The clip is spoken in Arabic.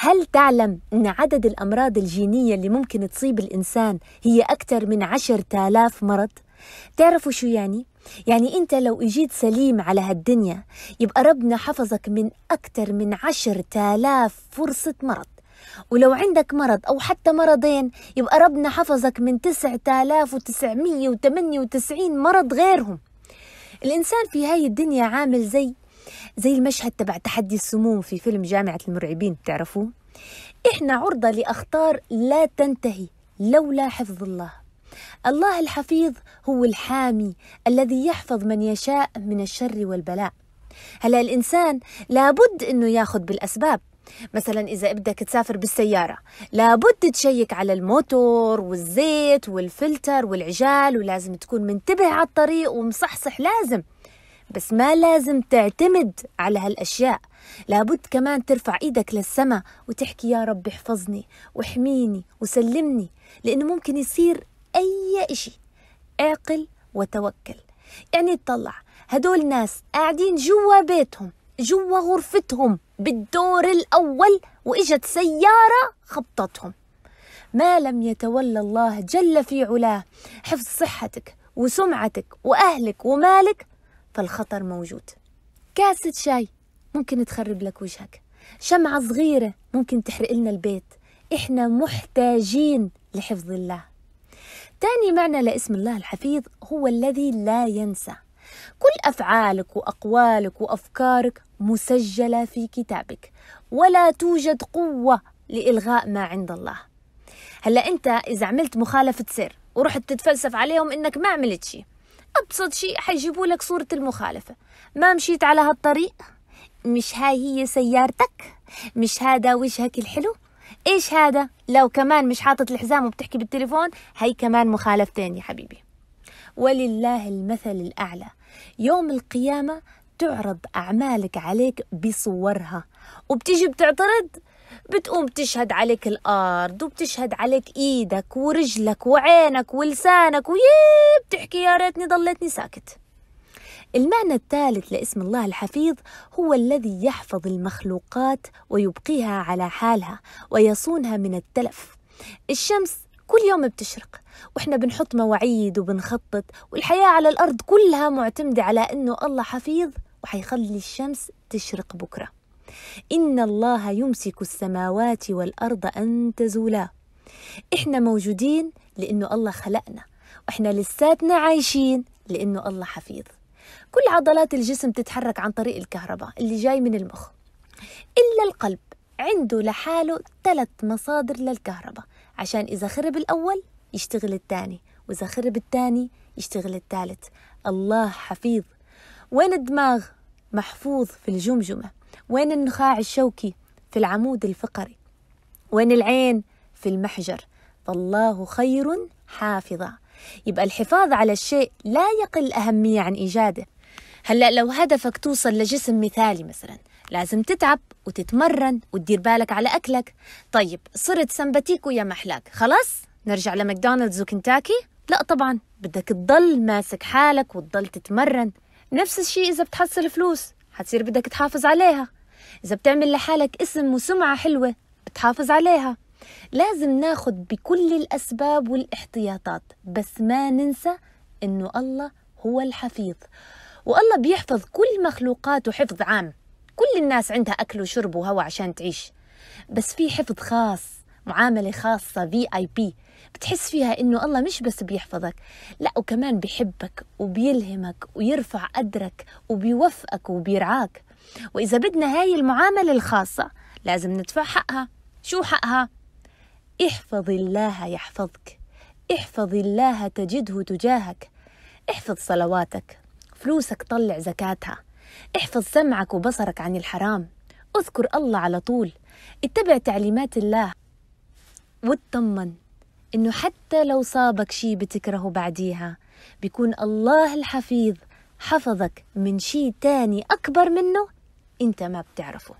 هل تعلم أن عدد الأمراض الجينية اللي ممكن تصيب الإنسان هي أكثر من عشر تالاف مرض؟ تعرفوا شو يعني؟ يعني أنت لو إجيت سليم على هالدنيا يبقى ربنا حفظك من أكثر من عشر تالاف فرصة مرض ولو عندك مرض أو حتى مرضين يبقى ربنا حفظك من تسعة آلاف وتسعمية وثمانية وتسعين مرض غيرهم الإنسان في هاي الدنيا عامل زي زي المشهد تبع تحدي السموم في فيلم جامعة المرعبين بتعرفوه إحنا عرضة لأخطار لا تنتهي لولا حفظ الله. الله الحفيظ هو الحامي الذي يحفظ من يشاء من الشر والبلاء. هلا الإنسان لابد أنه ياخذ بالأسباب. مثلا إذا بدك تسافر بالسيارة لابد تشيك على الموتور والزيت والفلتر والعجال ولازم تكون منتبه على الطريق ومصحصح لازم. بس ما لازم تعتمد على هالأشياء. لابد كمان ترفع إيدك للسماء وتحكي يا رب احفظني واحميني وسلمني. لأنه ممكن يصير أي إشي. اعقل وتوكل. يعني تطلع. هدول ناس قاعدين جوا بيتهم جوا غرفتهم بالدور الأول وإجت سيارة خبطتهم. ما لم يتولى الله جل في علاه حفظ صحتك وسمعتك وأهلك ومالك فالخطر موجود. كاسة شاي ممكن تخرب لك وجهك. شمعة صغيرة ممكن تحرق لنا البيت. إحنا محتاجين لحفظ الله. تاني معنى لاسم الله الحفيظ هو الذي لا ينسى. كل أفعالك وأقوالك وأفكارك مسجلة في كتابك. ولا توجد قوة لإلغاء ما عند الله. هلا أنت إذا عملت مخالفة سر ورحت تتفلسف عليهم إنك ما عملت شيء أبسط شيء حيجيبوا لك صورة المخالفة. ما مشيت على هالطريق؟ مش هاي هي سيارتك؟ مش هذا وجهك الحلو؟ إيش هذا؟ لو كمان مش حاطط الحزام وبتحكي بالتليفون هي كمان مخالفتين يا حبيبي. ولله المثل الأعلى. يوم القيامة تعرض أعمالك عليك بصورها وبتيجي بتعترض بتقوم بتشهد عليك الأرض وبتشهد عليك إيدك ورجلك وعينك ولسانك ويي بتحكي يا ريتني ضليتني ساكت. المعنى الثالث لاسم الله الحفيظ هو الذي يحفظ المخلوقات ويبقيها على حالها ويصونها من التلف. الشمس كل يوم بتشرق وإحنا بنحط مواعيد وبنخطط والحياة على الأرض كلها معتمدة على أنه الله حفيظ. وحيخلي الشمس تشرق بكرة. إن الله يمسك السماوات والأرض أن تزولا. إحنا موجودين لأنه الله خلقنا وإحنا لساتنا عايشين لأنه الله حفيظ. كل عضلات الجسم تتحرك عن طريق الكهرباء اللي جاي من المخ. إلا القلب عنده لحاله ثلاث مصادر للكهرباء. عشان إذا خرب الأول يشتغل الثاني وإذا خرب الثاني يشتغل الثالث. الله حفيظ. وين الدماغ محفوظ في الجمجمة؟ وين النخاع الشوكي في العمود الفقري؟ وين العين في المحجر؟ فالله خير حافظا. يبقى الحفاظ على الشيء لا يقل أهمية عن إيجاده. هلأ لو هدفك توصل لجسم مثالي مثلا لازم تتعب وتتمرن وتدير بالك على أكلك. طيب صرت سمباتيكو يا محلاك خلاص؟ نرجع لماكدونالدز وكنتاكي؟ لا طبعا بدك تضل ماسك حالك وتضل تتمرن. نفس الشيء إذا بتحصل فلوس حتصير بدك تحافظ عليها. إذا بتعمل لحالك اسم وسمعة حلوة بتحافظ عليها. لازم ناخد بكل الأسباب والاحتياطات بس ما ننسى إنه الله هو الحفيظ. والله بيحفظ كل مخلوقاته حفظ عام. كل الناس عندها أكل وشرب وهوى عشان تعيش. بس في حفظ خاص. معاملة خاصة في اي بي بتحس فيها إنه الله مش بس بيحفظك لا وكمان بيحبك وبيلهمك ويرفع قدرك وبيوفقك وبيرعاك. وإذا بدنا هاي المعاملة الخاصة لازم ندفع حقها. شو حقها؟ احفظ الله يحفظك. احفظ الله تجده تجاهك. احفظ صلواتك. فلوسك طلع زكاتها. احفظ سمعك وبصرك عن الحرام. اذكر الله على طول. اتبع تعليمات الله. واطمن إنه حتى لو صابك شي بتكرهه بعديها بيكون الله الحفيظ حفظك من شي تاني أكبر منه أنت ما بتعرفه.